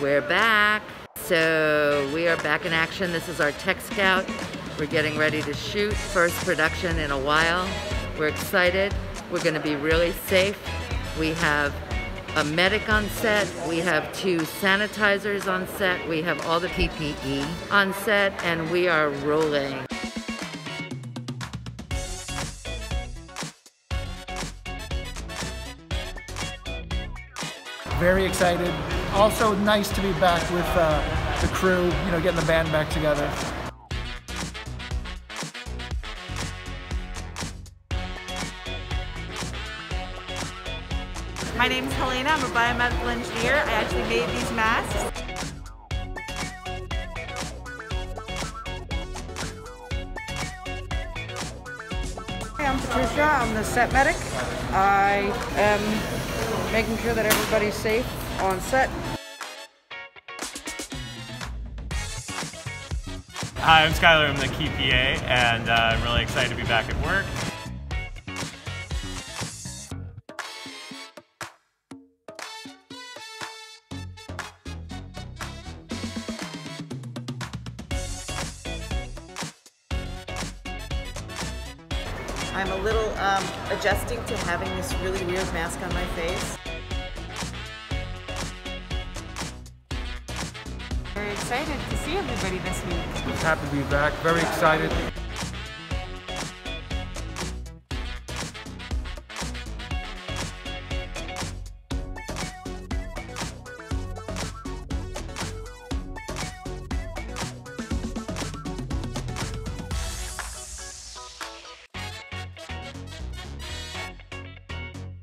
We're back. So we are back in action. This is our tech scout. We're getting ready to shoot first production in a while. We're excited. We're going to be really safe. We have a medic on set. We have two sanitizers on set. We have all the PPE on set and we are rolling. Very excited. Also nice to be back with uh, the crew, you know, getting the band back together. My name is Helena. I'm a biomedical engineer. I actually made these masks. I'm Patricia. I'm the set medic. I am making sure that everybody's safe on set. Hi, I'm Skylar. I'm the key PA, and uh, I'm really excited to be back at work. I'm a little um, adjusting to having this really weird mask on my face. Very excited to see everybody this week. Happy to be back. Very excited.